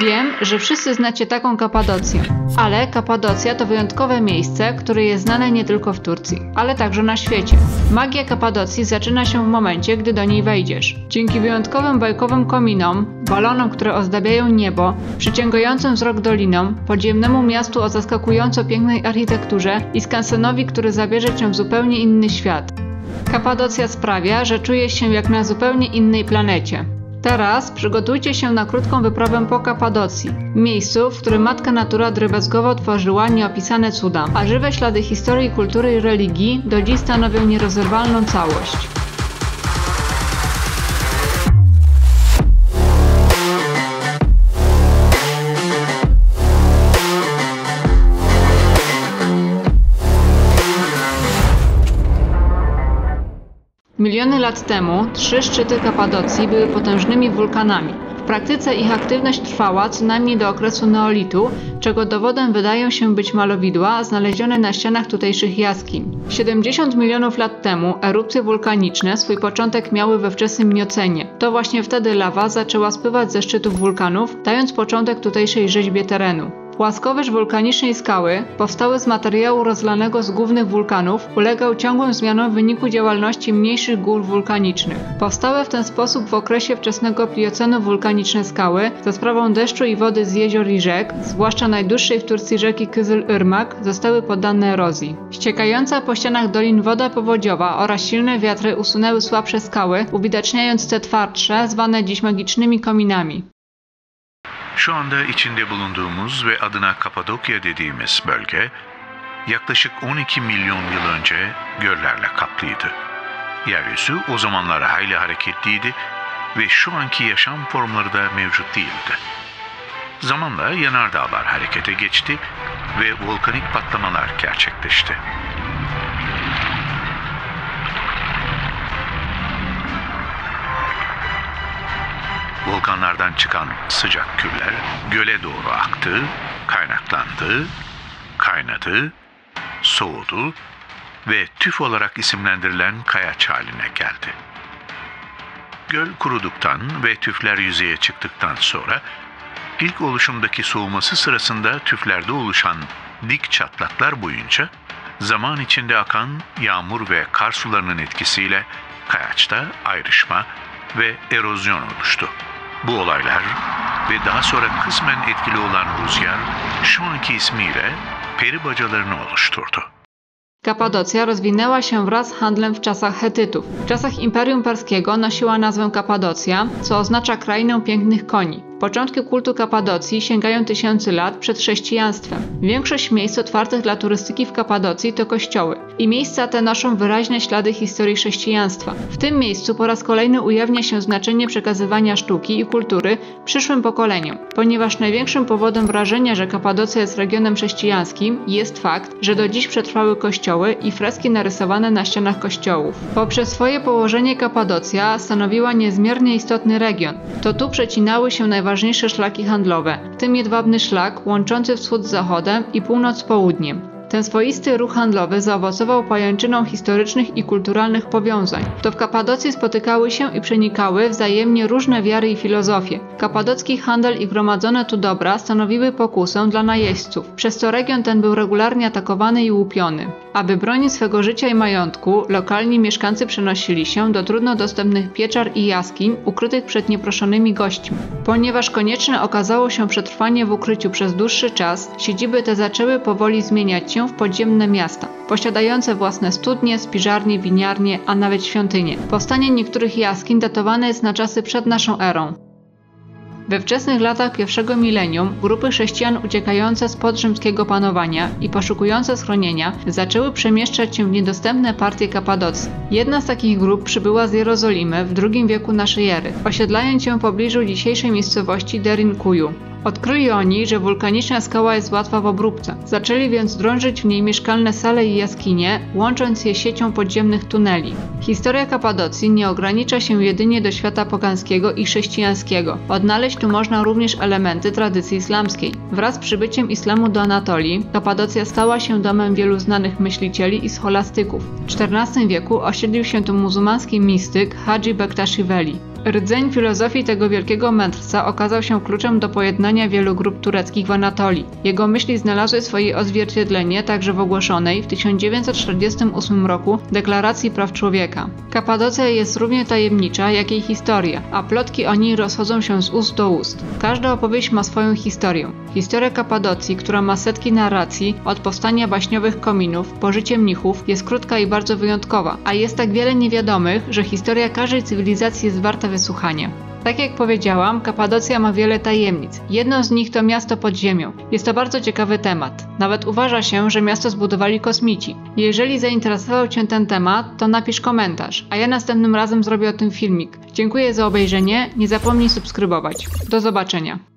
Wiem, że wszyscy znacie taką Kapadocję, ale Kapadocja to wyjątkowe miejsce, które jest znane nie tylko w Turcji, ale także na świecie. Magia Kapadocji zaczyna się w momencie, gdy do niej wejdziesz. Dzięki wyjątkowym bajkowym kominom, balonom, które ozdabiają niebo, przyciągającym wzrok dolinom, podziemnemu miastu o zaskakująco pięknej architekturze i skansenowi, który zabierze cię w zupełnie inny świat. Kapadocja sprawia, że czujesz się jak na zupełnie innej planecie. Teraz przygotujcie się na krótką wyprawę po Kapadocji, miejscu, w którym matka natura drobiazgowo tworzyła nieopisane cuda, a żywe ślady historii, kultury i religii do dziś stanowią nierozerwalną całość. Miliony lat temu trzy szczyty Kapadocji były potężnymi wulkanami. W praktyce ich aktywność trwała co najmniej do okresu neolitu, czego dowodem wydają się być malowidła znalezione na ścianach tutejszych jaskiń. 70 milionów lat temu erupcje wulkaniczne swój początek miały we wczesnym miocenie. To właśnie wtedy lawa zaczęła spływać ze szczytów wulkanów, dając początek tutejszej rzeźbie terenu. Płaskowyż wulkanicznej skały, powstały z materiału rozlanego z głównych wulkanów, ulegał ciągłym zmianom w wyniku działalności mniejszych gór wulkanicznych. Powstałe w ten sposób w okresie wczesnego pliocenu wulkaniczne skały, za sprawą deszczu i wody z jezior i rzek, zwłaszcza najdłuższej w Turcji rzeki Kyzyl-Irmak, zostały poddane erozji. Ściekająca po ścianach dolin woda powodziowa oraz silne wiatry usunęły słabsze skały, uwidaczniając te twardsze, zwane dziś magicznymi kominami. Şu anda içinde bulunduğumuz ve adına Kapadokya dediğimiz bölge yaklaşık 12 milyon yıl önce göllerle kaplıydı. Yeryüzü o zamanlar hayli hareketliydi ve şu anki yaşam formları da mevcut değildi. Zamanla yanardağlar harekete geçti ve volkanik patlamalar gerçekleşti. Volkanlardan çıkan sıcak küller göle doğru aktı, kaynaklandı, kaynadı, soğudu ve tüf olarak isimlendirilen kayaç haline geldi. Göl kuruduktan ve tüfler yüzeye çıktıktan sonra ilk oluşumdaki soğuması sırasında tüflerde oluşan dik çatlaklar boyunca zaman içinde akan yağmur ve kar sularının etkisiyle kayaçta ayrışma ve erozyon oluştu. Bu olaylar ve daha sonra kısmen etkili olan rüzgar şu anki ismiyle peri bacalarını oluşturdu. Kapadocja rozwinęła się wraz z handlem w czasach Hetytów. W czasach Imperium Perskiego nosiła nazwę Kapadocja, co oznacza krainę pięknych koni. Początki kultu Kapadocji sięgają tysięcy lat przed chrześcijaństwem. Większość miejsc otwartych dla turystyki w Kapadocji to kościoły i miejsca te noszą wyraźne ślady historii chrześcijaństwa. W tym miejscu po raz kolejny ujawnia się znaczenie przekazywania sztuki i kultury przyszłym pokoleniom, ponieważ największym powodem wrażenia, że Kapadocja jest regionem chrześcijańskim jest fakt, że do dziś przetrwały kościoły i freski narysowane na ścianach kościołów. Poprzez swoje położenie Kapadocja stanowiła niezmiernie istotny region. To tu przecinały się najważniejsze najważniejsze szlaki handlowe, w tym jedwabny szlak łączący wschód z zachodem i północ z południem. Ten swoisty ruch handlowy zaowocował pajęczyną historycznych i kulturalnych powiązań. To w Kapadocji spotykały się i przenikały wzajemnie różne wiary i filozofie. Kapadocki handel i gromadzone tu dobra stanowiły pokusę dla najeźdźców, przez co region ten był regularnie atakowany i łupiony. Aby bronić swego życia i majątku, lokalni mieszkańcy przenosili się do trudno dostępnych pieczar i jaskiń ukrytych przed nieproszonymi gośćmi. Ponieważ konieczne okazało się przetrwanie w ukryciu przez dłuższy czas, siedziby te zaczęły powoli zmieniać się w podziemne miasta, posiadające własne studnie, spiżarnie, winiarnie, a nawet świątynie. Powstanie niektórych jaskiń datowane jest na czasy przed naszą erą. We wczesnych latach pierwszego milenium grupy chrześcijan uciekające spod rzymskiego panowania i poszukujące schronienia zaczęły przemieszczać się w niedostępne partie Kapadocji. Jedna z takich grup przybyła z Jerozolimy w II wieku naszej ery, osiedlając się w pobliżu dzisiejszej miejscowości Derin Kuju. Odkryli oni, że wulkaniczna skała jest łatwa w obróbce. Zaczęli więc drążyć w niej mieszkalne sale i jaskinie, łącząc je siecią podziemnych tuneli. Historia Kapadocji nie ogranicza się jedynie do świata pogańskiego i chrześcijańskiego. Odnaleźć tu można również elementy tradycji islamskiej. Wraz z przybyciem islamu do Anatolii, Kapadocja stała się domem wielu znanych myślicieli i scholastyków. W XIV wieku osiedlił się tu muzułmański mistyk Hadzi Bektashiveli. Rdzeń filozofii tego wielkiego mędrca okazał się kluczem do pojednania wielu grup tureckich w Anatolii. Jego myśli znalazły swoje odzwierciedlenie także w ogłoszonej w 1948 roku Deklaracji Praw Człowieka. Kapadocja jest równie tajemnicza jak jej historia, a plotki o niej rozchodzą się z ust do ust. Każda opowieść ma swoją historię. Historia Kapadocji, która ma setki narracji, od powstania baśniowych kominów po życie mnichów, jest krótka i bardzo wyjątkowa, a jest tak wiele niewiadomych, że historia każdej cywilizacji jest warta wysłuchania. Tak jak powiedziałam, Kapadocja ma wiele tajemnic. Jedną z nich to miasto pod ziemią. Jest to bardzo ciekawy temat. Nawet uważa się, że miasto zbudowali kosmici. Jeżeli zainteresował Cię ten temat, to napisz komentarz, a ja następnym razem zrobię o tym filmik. Dziękuję za obejrzenie, nie zapomnij subskrybować. Do zobaczenia.